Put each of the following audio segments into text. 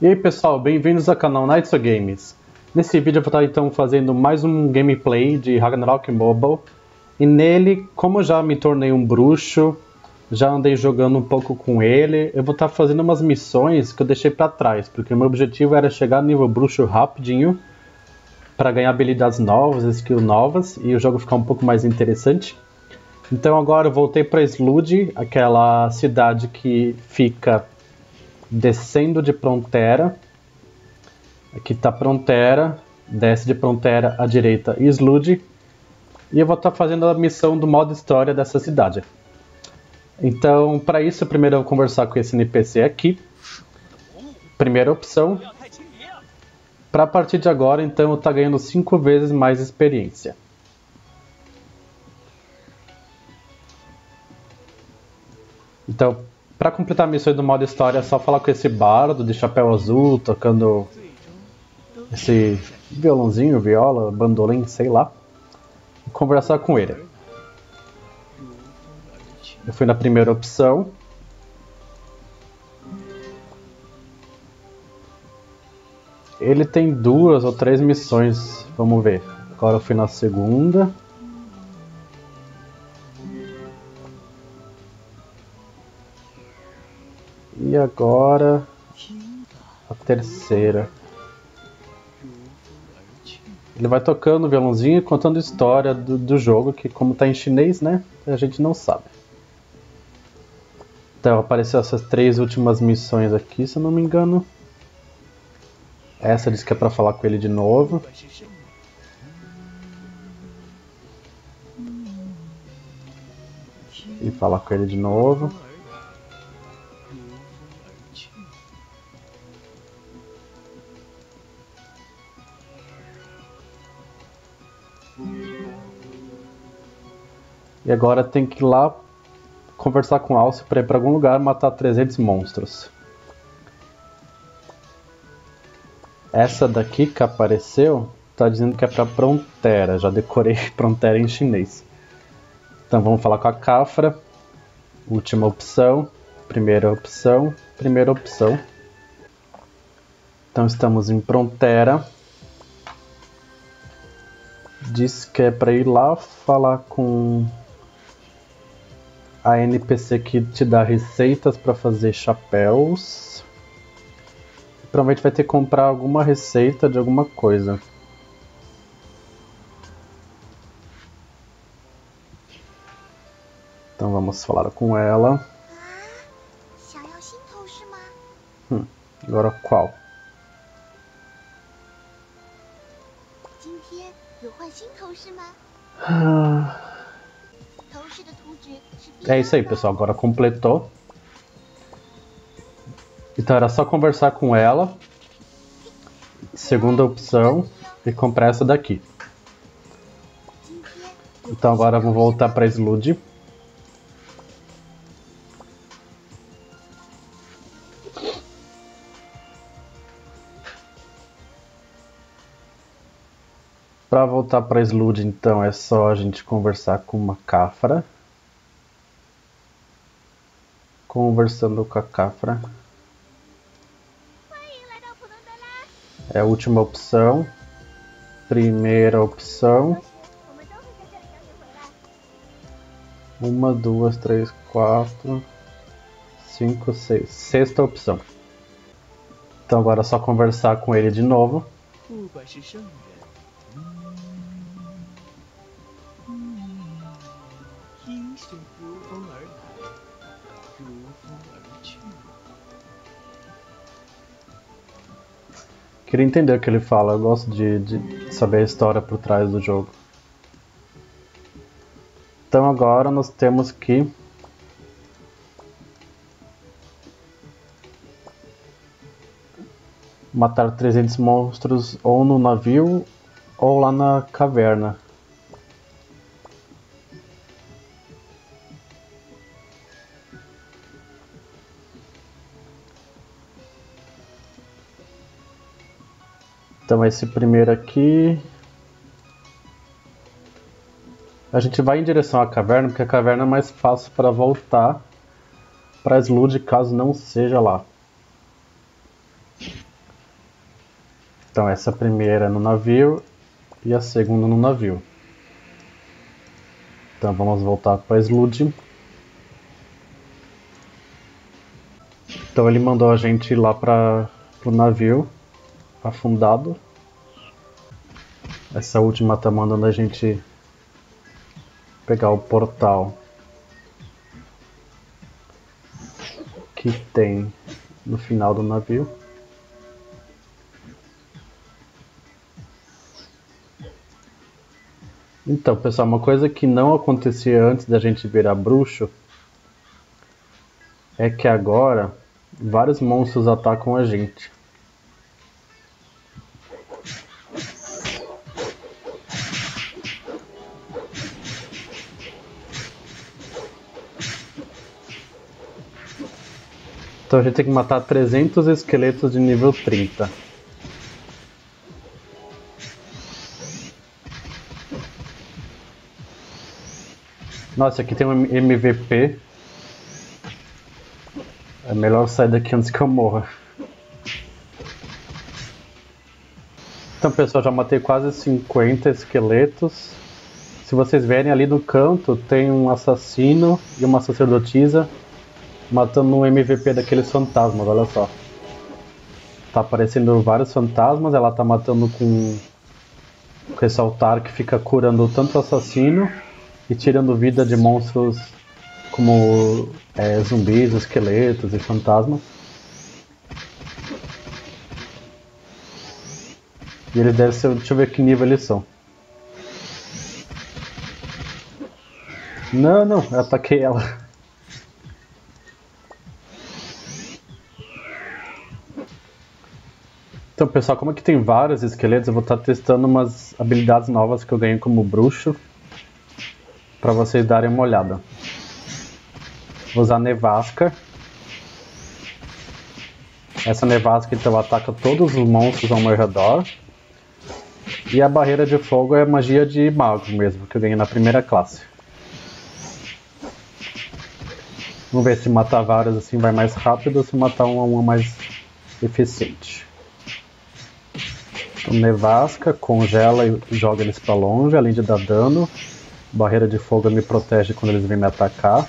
E aí pessoal, bem-vindos ao canal Nights Games. Nesse vídeo eu vou estar então fazendo mais um gameplay de Ragnarok Mobile. E nele, como já me tornei um bruxo, já andei jogando um pouco com ele, eu vou estar fazendo umas missões que eu deixei para trás, porque meu objetivo era chegar no nível bruxo rapidinho para ganhar habilidades novas, skills novas e o jogo ficar um pouco mais interessante. Então agora eu voltei para Slude, aquela cidade que fica descendo de Prontera. Aqui está Prontera, desce de Prontera à direita Slude. E eu vou estar tá fazendo a missão do modo história dessa cidade. Então, para isso, primeiro eu vou conversar com esse NPC aqui. Primeira opção. Para a partir de agora, então, eu tá ganhando 5 vezes mais experiência. Então, para completar a missão do modo história, é só falar com esse bardo de chapéu azul, tocando esse violãozinho, viola, bandolim, sei lá, e conversar com ele. Eu fui na primeira opção. Ele tem duas ou três missões, vamos ver. Agora eu fui na segunda. Agora a terceira. Ele vai tocando o violãozinho e contando história do, do jogo, que como está em chinês, né? A gente não sabe. Então apareceu essas três últimas missões aqui, se eu não me engano. Essa diz que é para falar com ele de novo. E falar com ele de novo. E agora tem que ir lá conversar com Alce para ir para algum lugar matar 300 monstros. Essa daqui que apareceu tá dizendo que é para Prontera. Já decorei Prontera em chinês. Então vamos falar com a Cafra. Última opção, primeira opção, primeira opção. Então estamos em Prontera. Diz que é para ir lá falar com a NPC que te dá receitas para fazer chapéus. Provavelmente vai ter que comprar alguma receita de alguma coisa. Então vamos falar com ela. Hum, agora qual? Ah. É isso aí, pessoal. Agora completou. Então era só conversar com ela. Segunda opção. E comprar essa daqui. Então agora vou voltar para Slude. Para voltar para Slude, então é só a gente conversar com uma Cafra conversando com a Cafra. É a última opção. Primeira opção. Uma, duas, três, quatro, cinco, seis. Sexta opção. Então agora é só conversar com ele de novo. Queria entender o que ele fala, eu gosto de, de saber a história por trás do jogo. Então agora nós temos que matar 300 monstros ou no navio ou lá na caverna. Então esse primeiro aqui. A gente vai em direção à caverna, porque a caverna é mais fácil para voltar para Slude caso não seja lá. Então essa primeira no navio e a segunda no navio. Então vamos voltar para a Sludge. Então ele mandou a gente ir lá para o navio afundado. Essa última tá mandando a gente pegar o portal que tem no final do navio. Então, pessoal, uma coisa que não acontecia antes da gente virar bruxo é que agora vários monstros atacam a gente. Então a gente tem que matar 300 esqueletos de nível 30. Nossa, aqui tem um MVP. É melhor sair daqui antes que eu morra. Então, pessoal, já matei quase 50 esqueletos. Se vocês verem ali no canto, tem um assassino e uma sacerdotisa matando um MVP daqueles fantasmas, olha só. Tá aparecendo vários fantasmas, ela tá matando com, com esse altar que fica curando tanto assassino e tirando vida de monstros como é, zumbis, esqueletos e fantasmas. E eles devem ser. Deixa eu ver que nível eles são. Não, não, eu ataquei ela. Então, pessoal, como aqui tem vários esqueletos, eu vou estar testando umas habilidades novas que eu ganhei como bruxo para vocês darem uma olhada. Vou usar nevasca. Essa nevasca então ataca todos os monstros ao meu redor. E a barreira de fogo é magia de mago mesmo, que eu ganhei na primeira classe. Vamos ver se matar várias assim vai mais rápido ou se matar uma, uma mais eficiente. Nevasca, congela e joga eles para longe, além de dar dano. Barreira de fogo me protege quando eles vêm me atacar.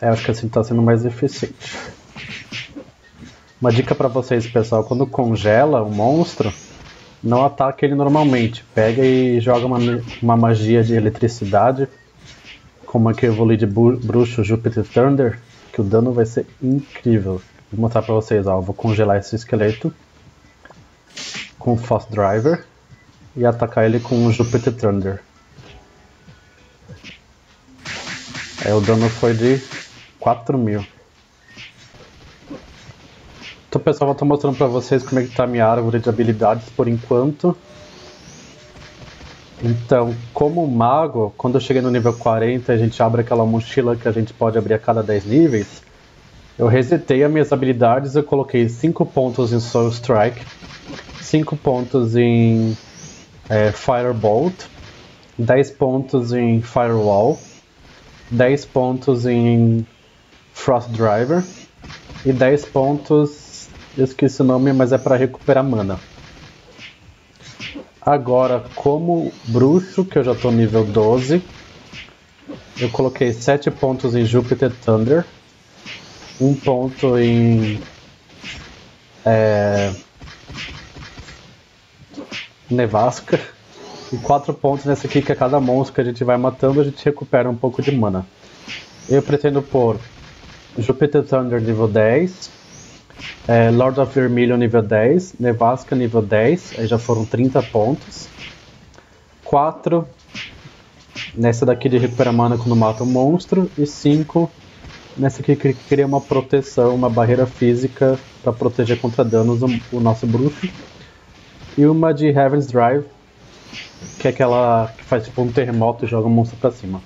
É, acho que assim está sendo mais eficiente. Uma dica para vocês, pessoal: quando congela o monstro, não ataque ele normalmente. Pega e joga uma, uma magia de eletricidade, como a que eu evolui de bruxo Jupiter Thunder, que o dano vai ser incrível. Vou mostrar para vocês: ó, vou congelar esse esqueleto com o Fast Driver e atacar ele com o Jupiter Thunder. Aí o dano foi de 4 mil. Então pessoal, eu estou mostrando para vocês como é que está a minha árvore de habilidades por enquanto. Então, como mago, quando eu cheguei no nível 40, a gente abre aquela mochila que a gente pode abrir a cada 10 níveis. Eu resetei as minhas habilidades, eu coloquei 5 pontos em Soul Strike, 5 pontos em é, Firebolt, 10 pontos em Firewall, 10 pontos em Frost Driver e 10 pontos, eu esqueci o nome, mas é para recuperar mana. Agora, como bruxo, que eu já estou nível 12, eu coloquei 7 pontos em Jupiter Thunder, 1 ponto em é, nevasca. E 4 pontos nessa aqui, que a cada monstro que a gente vai matando, a gente recupera um pouco de mana. Eu pretendo pôr Jupiter Thunder nível 10, é, Lord of Vermilion nível 10, Nevasca nível 10, aí já foram 30 pontos. 4 nessa daqui de recuperar mana quando mata um monstro. E 5 nessa que cria uma proteção, uma barreira física para proteger contra danos o, nosso bruxo e uma de Heaven's Drive, que é aquela que faz tipo um terremoto e joga o monstro pra cima.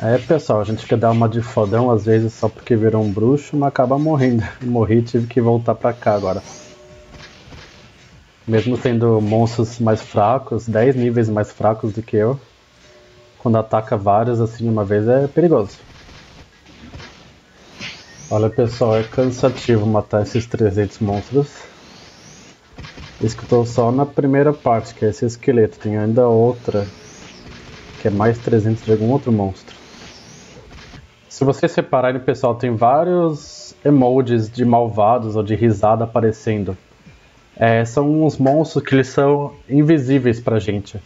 É pessoal, a gente quer dar uma de fodão às vezes só porque virou um bruxo, mas acaba morrendo. Morri tive que voltar pra cá agora. Mesmo tendo monstros mais fracos, 10 níveis mais fracos do que eu, quando ataca vários assim de uma vez é perigoso. Olha pessoal, é cansativo matar esses 300 monstros. Tô só na primeira parte, que é esse esqueleto. Tem ainda outra, que é mais 300 de algum outro monstro. Se vocês separarem, pessoal, tem vários emojis de malvados ou de risada aparecendo. É, são uns monstros que eles são invisíveis pra gente.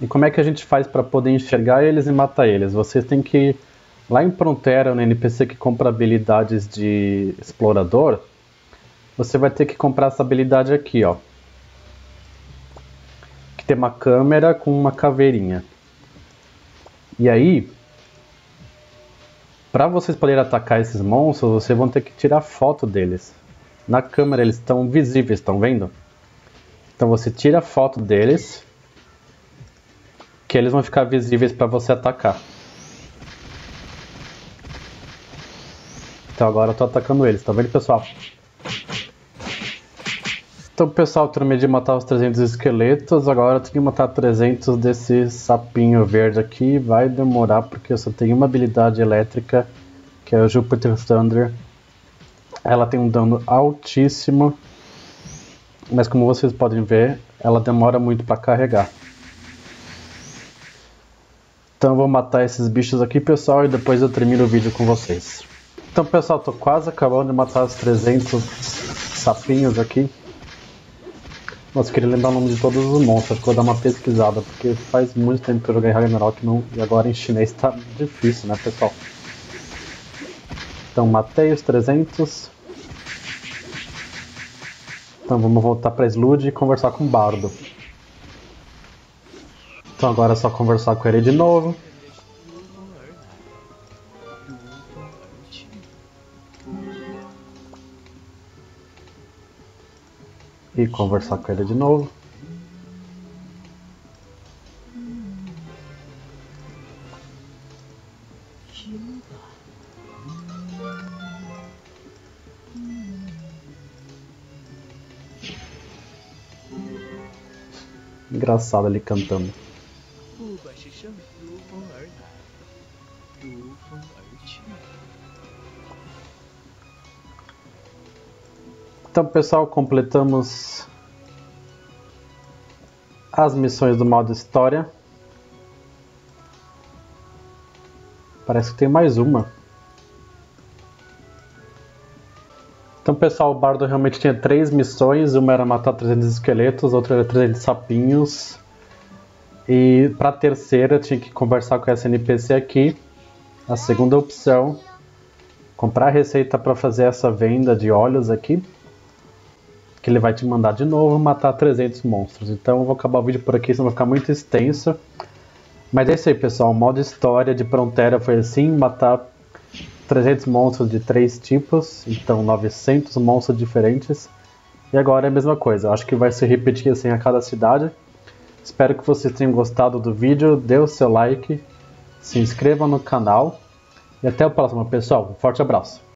E como é que a gente faz para poder enxergar eles e matar eles? Vocês têm que Lá em Prontera, no NPC que compra habilidades de explorador, você vai ter que comprar essa habilidade aqui, ó. Que tem uma câmera com uma caveirinha. E aí, para vocês poderem atacar esses monstros, vocês vão ter que tirar foto deles. Na câmera eles estão visíveis, estão vendo? Então você tira foto deles, que eles vão ficar visíveis para você atacar. Então agora eu tô atacando eles, tá vendo pessoal? Então pessoal, terminei de matar os 300 esqueletos, agora eu tenho que matar 300 desse sapinho verde aqui, vai demorar porque eu só tenho uma habilidade elétrica, que é o Jupiter Thunder. Ela tem um dano altíssimo, mas como vocês podem ver, ela demora muito para carregar. Então eu vou matar esses bichos aqui pessoal e depois eu termino o vídeo com vocês. Então, pessoal, tô quase acabando de matar os 300 sapinhos aqui. Nossa, queria lembrar o nome de todos os monstros, acho que vou dar uma pesquisada, porque faz muito tempo que eu joguei Ragnarok não, e agora em chinês tá difícil, né, pessoal? Então, matei os 300. Então, vamos voltar pra Slud e conversar com o Bardo. Então, agora é só conversar com ele de novo. E conversar com ele de novo. Engraçado ele cantando. Então, pessoal, completamos as missões do modo história. Parece que tem mais uma. Então, pessoal, o Bardo realmente tinha três missões. Uma era matar 300 esqueletos, outra era 300 sapinhos. E para a terceira, tinha que conversar com essa NPC aqui. A segunda opção, comprar receita para fazer essa venda de óleos aqui que ele vai te mandar de novo matar 300 monstros. Então eu vou acabar o vídeo por aqui, senão vai ficar muito extenso. Mas é isso aí, pessoal. O modo história de Prontera foi assim: matar 300 monstros de três tipos, então 900 monstros diferentes. E agora é a mesma coisa. Acho que vai se repetir assim a cada cidade. Espero que vocês tenham gostado do vídeo. Dê o seu like, se inscreva no canal. E até o próximo, pessoal. Um forte abraço.